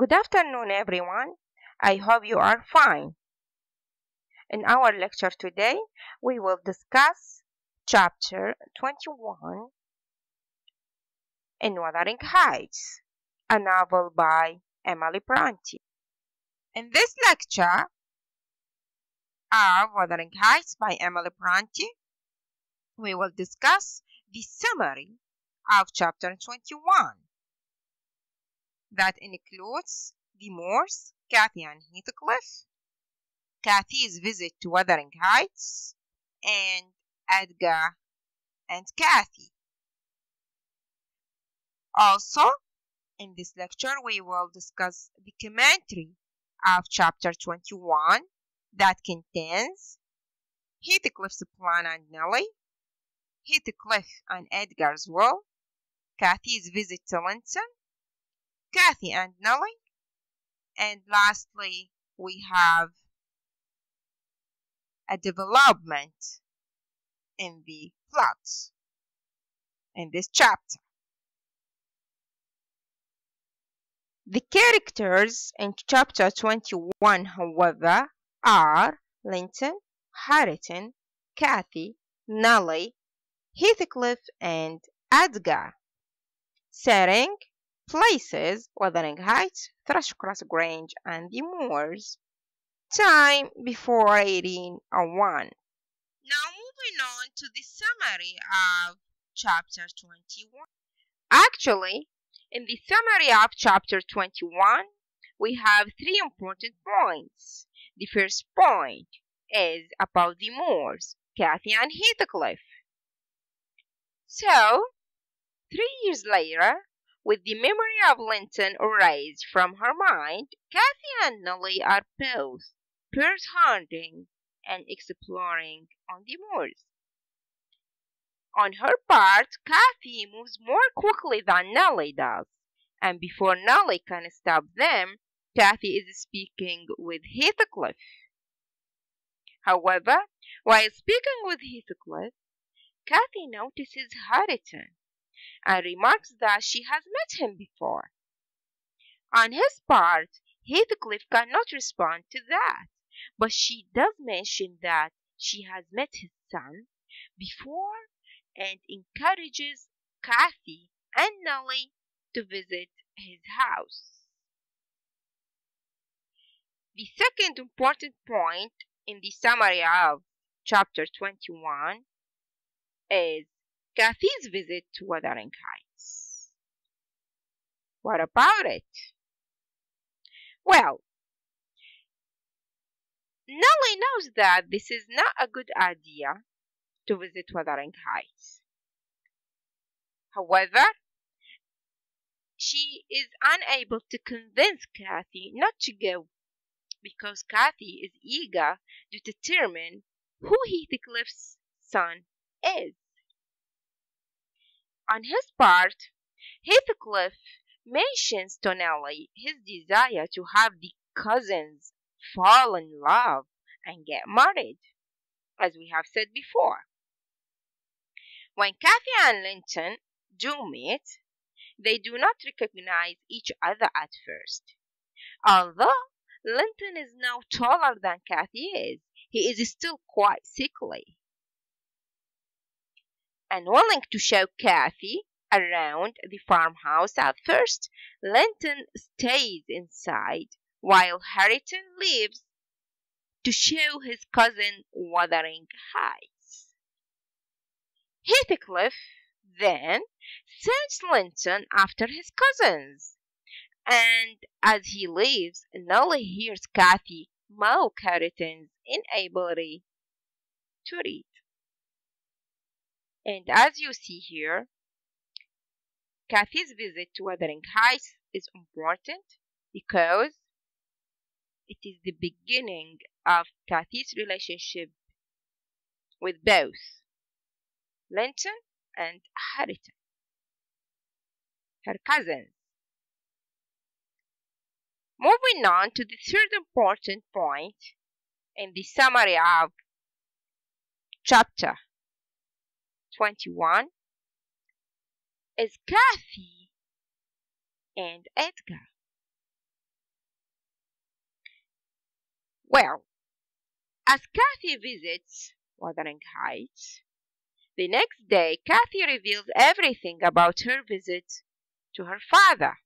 Good afternoon, everyone. I hope you are fine. In our lecture today, we will discuss chapter 21 in Wuthering Heights, a novel by Emily Bronte. In this lecture of Wuthering Heights by Emily Bronte, we will discuss the summary of chapter 21 that includes the Moors, Cathy and Heathcliff, Cathy's visit to Wuthering Heights, and Edgar and Cathy. Also, in this lecture, we will discuss the commentary of chapter 21 that contains Heathcliff's plan and Nelly, Heathcliff and Edgar's will, Cathy's visit to Linton, Cathy and Nelly. And lastly, we have a development in the plot in this chapter. The characters in chapter 21, however, are Linton, Hareton, Cathy, Nelly, Heathcliff, and Edgar. Setting places Wuthering Heights, Thrushcross Grange, and the Moors. Time before 1801. Now moving on to the summary of chapter 21. Actually, in the summary of chapter 21, we have three important points. The first point is about the Moors, Cathy and Heathcliff. So, three years later, with the memory of Linton erased from her mind, Cathy and Nelly are both bird hunting and exploring on the moors. On her part, Cathy moves more quickly than Nelly does, and before Nelly can stop them, Cathy is speaking with Heathcliff. However, while speaking with Heathcliff, Cathy notices Hareton and remarks that she has met him before. On his part, Heathcliff cannot respond to that, but she does mention that she has met his son before and encourages Cathy and Nelly to visit his house. The second important point in the summary of chapter 21 is Cathy's visit to Wuthering Heights. What about it? Well, Nelly knows that this is not a good idea to visit Wuthering Heights. However, she is unable to convince Cathy not to go because Cathy is eager to determine who Heathcliff's son is. On his part, Heathcliff mentions to Nelly his desire to have the cousins fall in love and get married, as we have said before. When Cathy and Linton do meet, they do not recognize each other at first. Although Linton is now taller than Cathy is, he is still quite sickly and willing to show Cathy around the farmhouse at first, Linton stays inside while Hareton leaves to show his cousin Wuthering Heights. Heathcliff then sends Linton after his cousins, and as he leaves, Nelly hears Cathy mock Hareton's inability to read. And as you see here, Cathy's visit to Wuthering Heights is important because it is the beginning of Cathy's relationship with both Linton and Hareton, her cousins. Moving on to the third important point in the summary of chapter 21 is Cathy and Edgar. Well, as Cathy visits Wuthering Heights, the next day Cathy reveals everything about her visit to her father.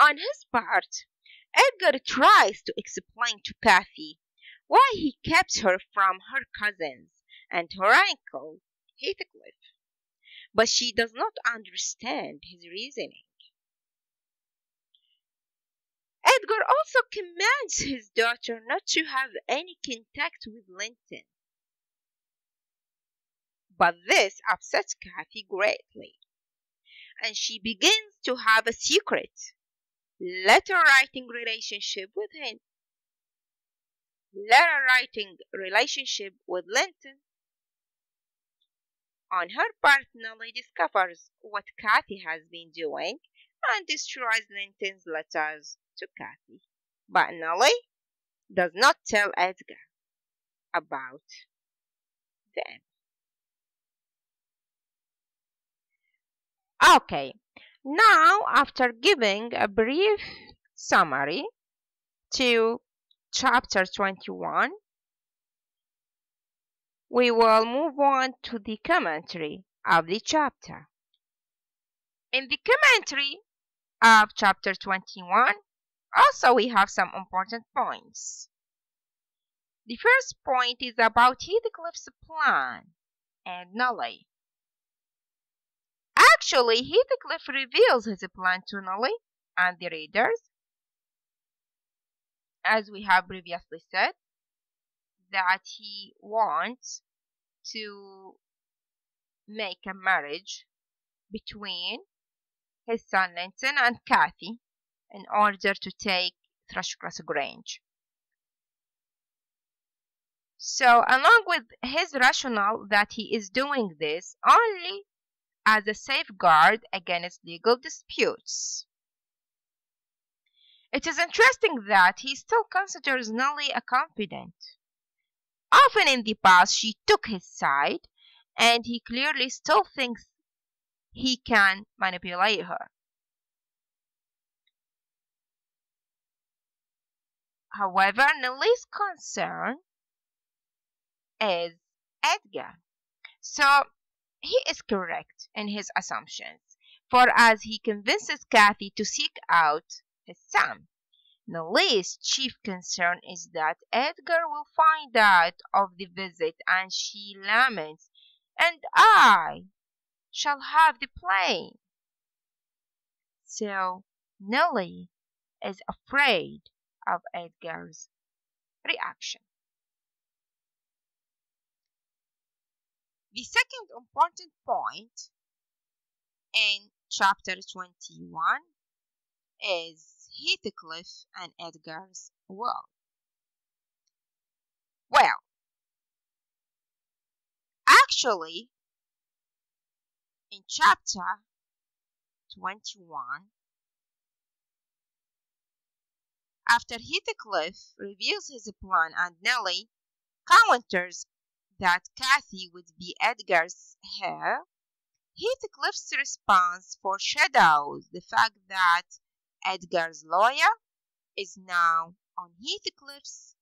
On his part, Edgar tries to explain to Cathy why he kept her from her cousins and her uncle, Heathcliff, but she does not understand his reasoning. Edgar also commands his daughter not to have any contact with Linton. But this upsets Cathy greatly, and she begins to have a secret letter writing relationship with him. Letter writing relationship with Linton. On her part, Nelly discovers what Cathy has been doing and destroys Linton's letters to Cathy. But Nelly does not tell Edgar about them. Okay, now after giving a brief summary to chapter 21, we will move on to the commentary of the chapter. In the commentary of chapter 21, also we have some important points. The first point is about Heathcliff's plan and Nelly. Actually, Heathcliff reveals his plan to Nelly and the readers, as we have previously said, that he wants to make a marriage between his son Linton and Cathy in order to take Thrushcross Grange. So, along with his rationale that he is doing this only as a safeguard against legal disputes. It is interesting that he still considers Nelly a confidant. Often in the past, she took his side, and he clearly still thinks he can manipulate her. However, Nelly's concern is Edgar. So he is correct in his assumptions, for as he convinces Cathy to seek out his son, Nelly's chief concern is that Edgar will find out of the visit and she laments, and I shall have the plane. So Nelly is afraid of Edgar's reaction. The second important point in chapter 21 is Heathcliff and Edgar's will. Well, actually, in chapter 21, after Heathcliff reveals his plan and Nelly counters that Cathy would be Edgar's heir, Heathcliff's response foreshadows the fact that Edgar's lawyer is now on Heathcliff's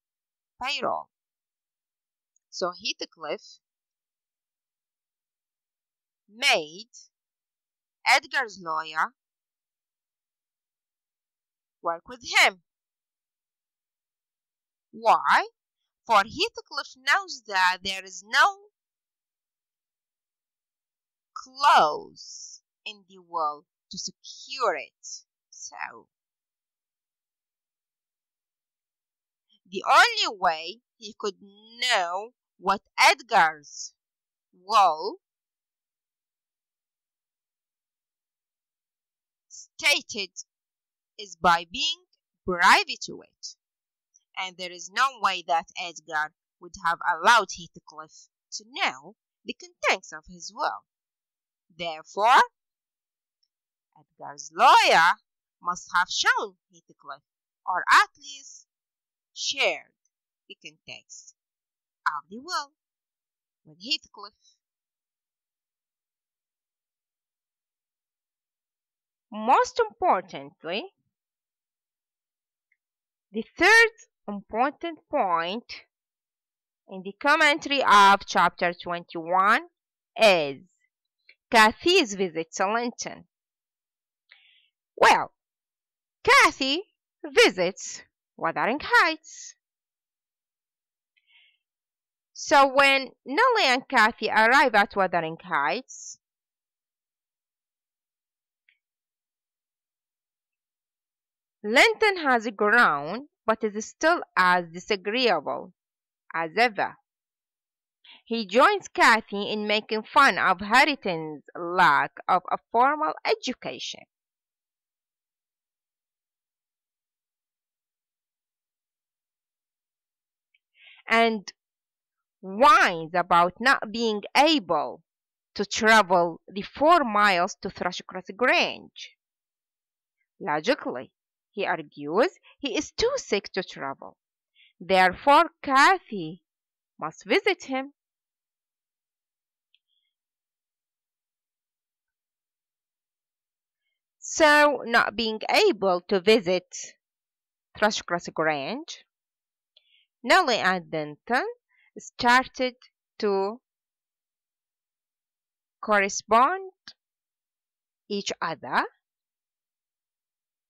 payroll. So Heathcliff made Edgar's lawyer work with him. Why? for Heathcliff knows that there is no clause in the will to secure it. The only way he could know what Edgar's will stated is by being privy to it and there is no way that Edgar would have allowed Heathcliff to know the contents of his will. Therefore, Edgar's lawyer must have shown Heathcliff, or at least shared the context of the will with Heathcliff. Most importantly, The third important point in the commentary of chapter 21 is Cathy's visit to Linton. Well, Cathy visits Wuthering Heights. So when Nelly and Cathy arrive at Wuthering Heights, Linton has grown but is still as disagreeable as ever. He joins Cathy in making fun of Hareton's lack of a formal education. And whines about not being able to travel the four miles to Thrushcross Grange. Logically, he argues, he is too sick to travel. Therefore, Cathy must visit him. So, not being able to visit Thrushcross Grange, Nelly and Linton started to correspond each other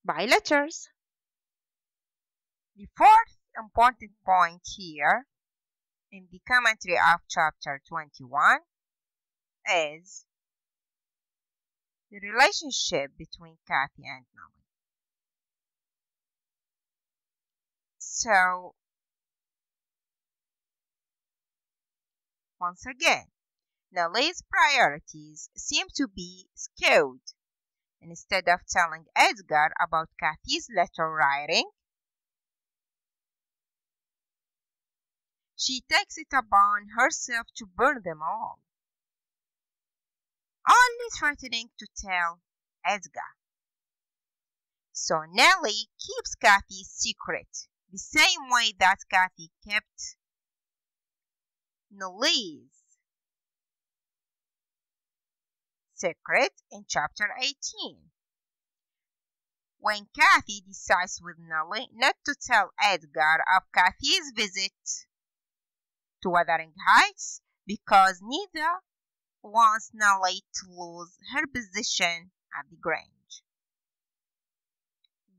by letters. The fourth important point here in the commentary of chapter 21 is the relationship between Cathy and Nelly. So, once again, Nelly's priorities seem to be skewed. Instead of telling Edgar about Cathy's letter writing, she takes it upon herself to burn them all, only threatening to tell Edgar. So Nelly keeps Cathy's secret the same way that Cathy kept Nelly's secret in chapter 18. When Cathy decides with Nelly not to tell Edgar of Cathy's visit to Wuthering Heights because neither wants Nelly to lose her position at the Grange.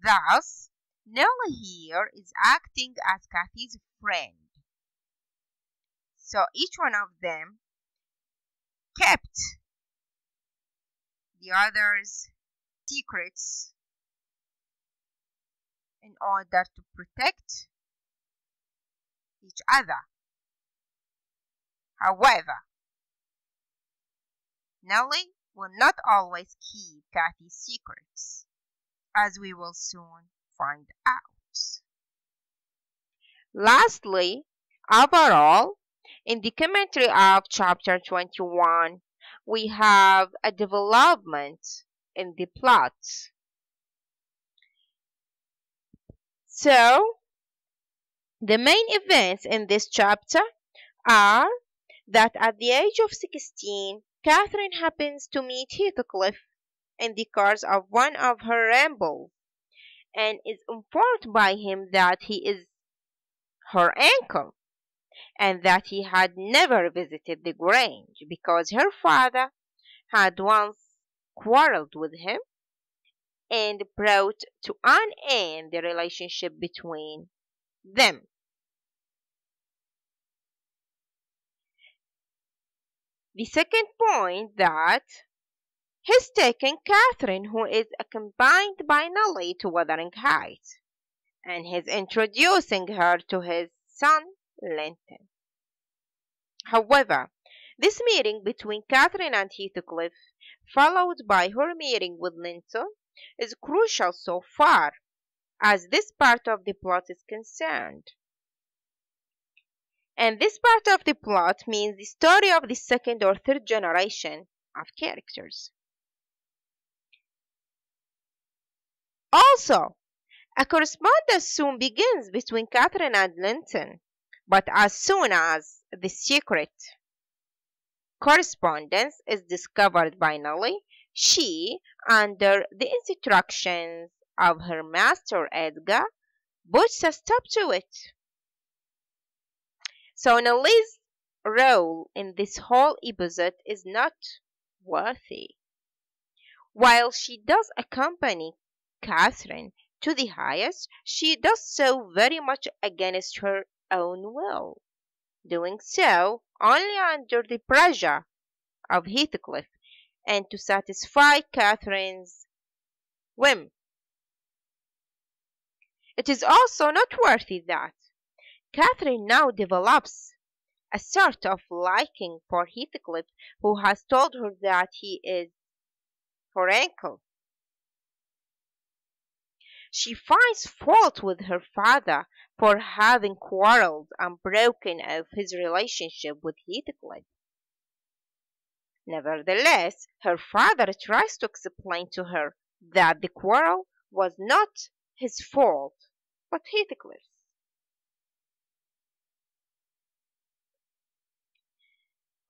Thus, Nelly here is acting as Cathy's friend. So each one of them kept the other's secrets in order to protect each other. However, Nelly will not always keep Cathy's secrets, as we will soon find out. Lastly, overall, in the commentary of chapter 21, we have a development in the plot. So, the main events in this chapter are that at the age of 16, Catherine happens to meet Heathcliff in the course of one of her rambles and is informed by him that he is her uncle and that he had never visited the Grange because her father had once quarreled with him and brought to an end the relationship between them. The second point that he's taken Catherine, who is accompanied by Nelly to Wuthering Heights, and he's introducing her to his son Linton. However, this meeting between Catherine and Heathcliff, followed by her meeting with Linton, is crucial so far as this part of the plot is concerned. And this part of the plot means the story of the second or third generation of characters. Also, a correspondence soon begins between Catherine and Linton, but as soon as the secret correspondence is discovered by Nelly, she, under the instructions of her master Edgar, puts a stop to it. So Nelly's role in this whole episode is not worthy. While she does accompany Catherine to the Heights, she does so very much against her own will, doing so only under the pressure of Heathcliff and to satisfy Catherine's whim. It is also noteworthy that Catherine now develops a sort of liking for Heathcliff, who has told her that he is her uncle. She finds fault with her father for having quarreled and broken off his relationship with Heathcliff. Nevertheless, her father tries to explain to her that the quarrel was not his fault, but Heathcliff's.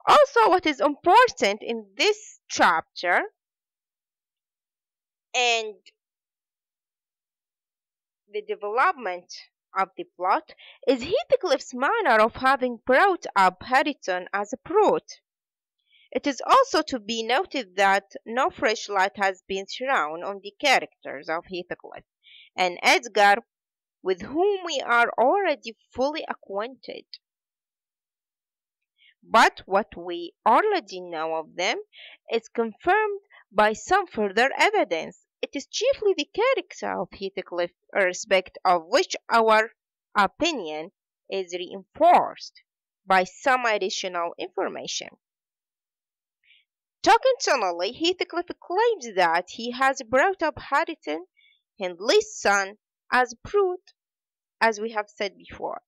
Also, what is important in this chapter and the development of the plot is Heathcliff's manner of having brought up Hareton as a brute. It is also to be noted that no fresh light has been thrown on the characters of Heathcliff and Edgar, with whom we are already fully acquainted. But what we already know of them is confirmed by some further evidence. It is chiefly the character of Heathcliff, in respect of which our opinion is reinforced by some additional information. Talking to Nelly, Heathcliff claims that he has brought up Hareton, Hindley's son, as brute, as we have said before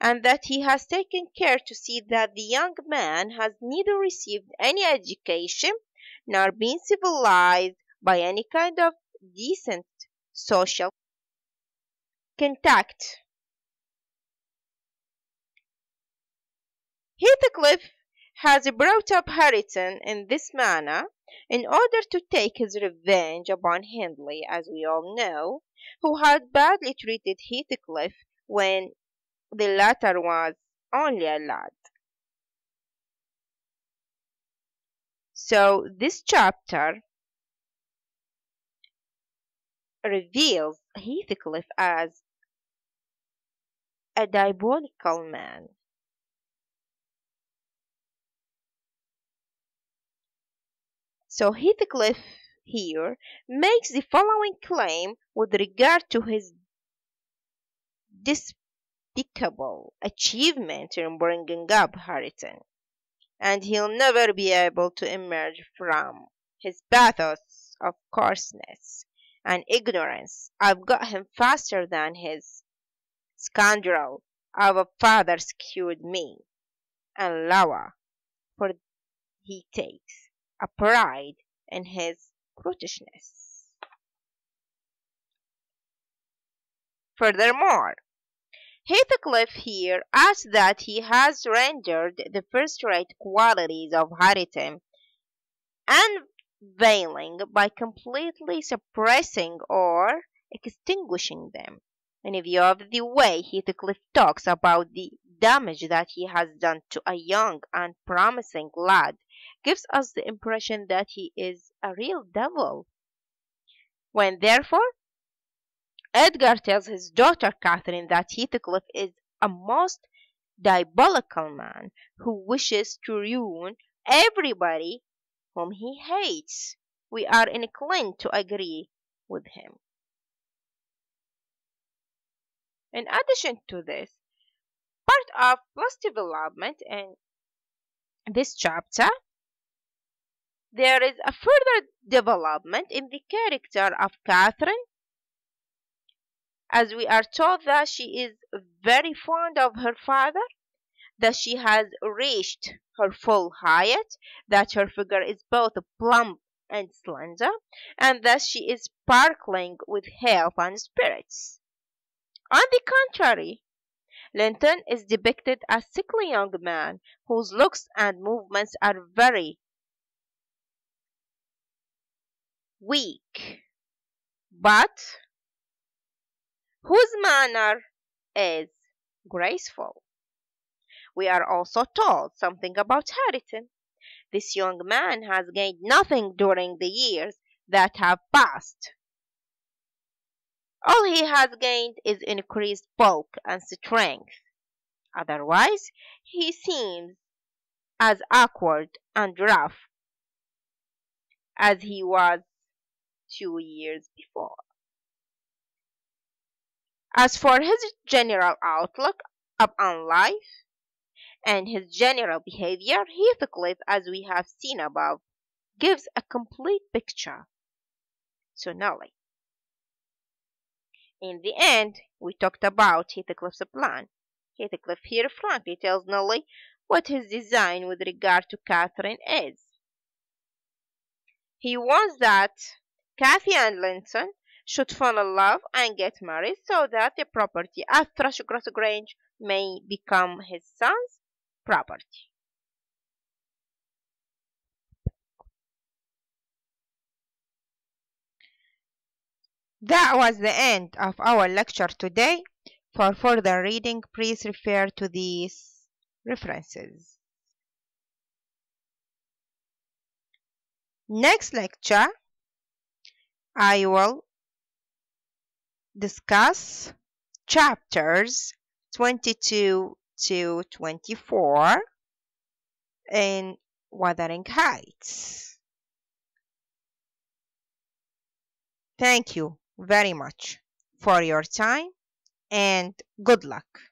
and that he has taken care to see that the young man has neither received any education nor been civilized by any kind of decent social contact. Heathcliff has brought up Hareton in this manner in order to take his revenge upon Hindley, as we all know, who had badly treated Heathcliff when the latter was only a lad. So this chapter reveals Heathcliff as a diabolical man. So Heathcliff here makes the following claim with regard to his despicable achievement in bringing up Hareton, and he'll never be able to emerge from his bathos of coarseness and ignorance. I've got him faster than his scoundrel a father skewed me, and lower, for he takes a pride in his brutishness. Furthermore, Heathcliff here adds that he has rendered the first-rate qualities of Hareton unavailing by completely suppressing or extinguishing them. In view of the way Heathcliff talks about the damage that he has done to a young and promising lad gives us the impression that he is a real devil. When therefore Edgar tells his daughter Catherine that Heathcliff is a most diabolical man who wishes to ruin everybody whom he hates. We are inclined to agree with him. In addition to this, part of plus development in this chapter, there is a further development in the character of Catherine as we are told that she is very fond of her father, that she has reached her full height, that her figure is both plump and slender, and that she is sparkling with health and spirits. On the contrary, Linton is depicted as a sickly young man whose looks and movements are very weak, but whose manner is graceful. We are also told something about Hareton. This young man has gained nothing during the years that have passed. All he has gained is increased bulk and strength. Otherwise, he seems as awkward and rough as he was two years before. As for his general outlook upon life and his general behavior, Heathcliff, as we have seen above, gives a complete picture to Nelly. In the end, we talked about Heathcliff's plan. Heathcliff here frankly tells Nelly what his design with regard to Catherine is. He wants that Cathy and Linton should fall in love and get married so that the property at Thrushcross Grange may become his son's property. That was the end of our lecture today. For further reading, please refer to these references. Next lecture, I will discuss chapters 22 to 24 in Wuthering Heights. Thank you very much for your time and good luck.